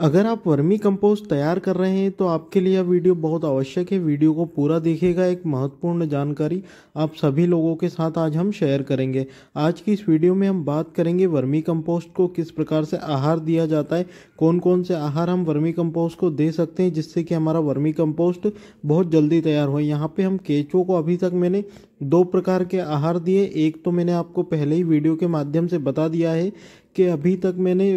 अगर आप vermi compost तैयार कर रहे हैं तो आपके लिए यह वीडियो बहुत आवश्यक है। वीडियो को पूरा देखिएगा, एक महत्वपूर्ण जानकारी आप सभी लोगों के साथ आज हम शेयर करेंगे। आज की इस वीडियो में हम बात करेंगे वर्मी कंपोस्ट को किस प्रकार से आहार दिया जाता है कौन कौन से आहार हम वर्मी कंपोस्ट को दे सकते हैं, जिससे कि हमारा वर्मी कंपोस्ट बहुत जल्दी तैयार हो। यहाँ पर हम केचो को अभी तक मैंने दो प्रकार के आहार दिए। एक तो मैंने आपको पहले ही वीडियो के माध्यम से बता दिया है कि अभी तक मैंने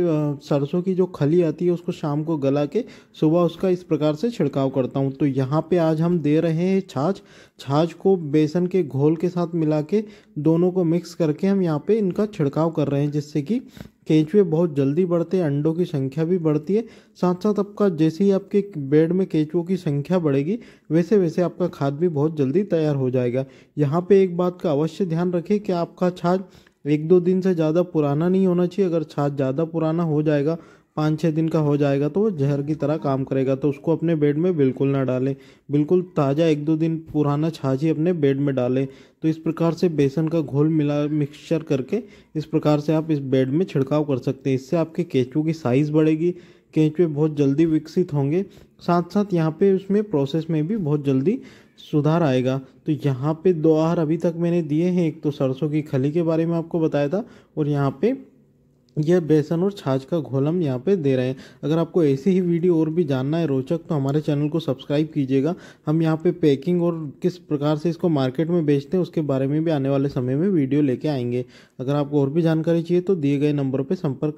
सरसों की जो खली आती है उसको शाम को गला के, सुबह उसका इस प्रकार से छिड़काव करता हूँ। तो यहाँ पे आज हम दे रहे हैं छाछ। छाछ को बेसन के घोल के साथ मिला के दोनों को मिक्स करके हम यहाँ पे इनका छिड़काव कर रहे हैं जिससे कि केंचुए बहुत जल्दी बढ़ते हैं, अंडों की संख्या भी बढ़ती है। साथ साथ आपका जैसे ही आपके बेड में केंचुओं की संख्या बढ़ेगी वैसे वैसे आपका खाद भी बहुत जल्दी तैयार हो जाएगा। यहाँ पे एक बात का अवश्य ध्यान रखें कि आपका छाछ एक दो दिन से ज़्यादा पुराना नहीं होना चाहिए। अगर छाछ ज़्यादा पुराना हो जाएगा पाँच छः दिन का हो जाएगा तो वो जहर की तरह काम करेगा तो उसको अपने बेड में बिल्कुल ना डालें। बिल्कुल ताज़ा एक दो दिन पुराना छाछ अपने बेड में डालें। तो इस प्रकार से बेसन का घोल मिला, मिक्सचर करके इस प्रकार से आप इस बेड में छिड़काव कर सकते हैं। इससे आपके केंचुओं की साइज़ बढ़ेगी, केंचुए बहुत जल्दी विकसित होंगे। साथ साथ यहाँ पे उसमें प्रोसेस में भी बहुत जल्दी सुधार आएगा। तो यहाँ पे दो आहार अभी तक मैंने दिए हैं, एक तो सरसों की खली के बारे में आपको बताया था और यहाँ पे यह बेसन और छाछ का घोल हम यहाँ पे दे रहे हैं। अगर आपको ऐसी ही वीडियो और भी जानना है रोचक तो हमारे चैनल को सब्सक्राइब कीजिएगा। हम यहाँ पे पैकिंग और किस प्रकार से इसको मार्केट में बेचते हैं, उसके बारे में भी आने वाले समय में वीडियो लेके आएँगे। अगर आपको और भी जानकारी चाहिए तो दिए गए नंबर पर संपर्क